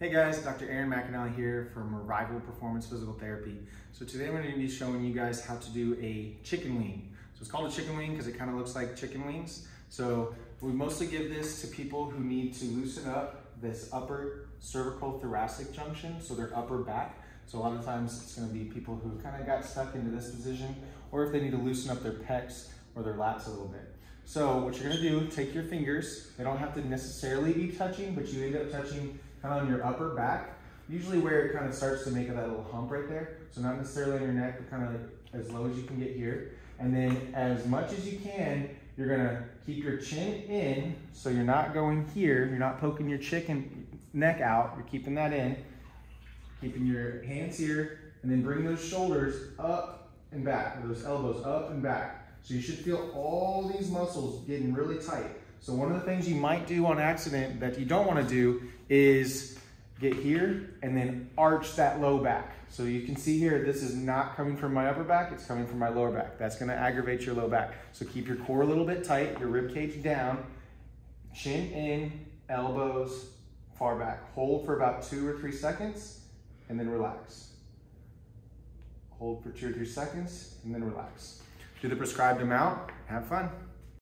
Hey guys, Dr. Aaron McAnally here from Revival Performance Physical Therapy. So today I'm going to be showing you guys how to do a chicken wing. So it's called a chicken wing because it kind of looks like chicken wings. So we mostly give this to people who need to loosen up this upper cervical thoracic junction, so their upper back. So a lot of times it's going to be people who kind of got stuck into this position or if they need to loosen up their pecs or their lats a little bit. So what you're gonna do, take your fingers, they don't have to necessarily be touching, but you end up touching kind of on your upper back, usually where it kind of starts to make that little hump right there. So not necessarily on your neck, but kind of like as low as you can get here. And then as much as you can, you're gonna keep your chin in, so you're not going here, you're not poking your chicken neck out, you're keeping that in, keeping your hands here, and then bring those shoulders up and back, those elbows up and back. So you should feel all these muscles getting really tight. So one of the things you might do on accident that you don't want to do is get here and then arch that low back. So you can see here, this is not coming from my upper back, it's coming from my lower back. That's gonna aggravate your low back. So keep your core a little bit tight, your rib cage down, chin in, elbows far back. Hold for about two or three seconds and then relax. Hold for two or three seconds and then relax. Do the prescribed amount, have fun.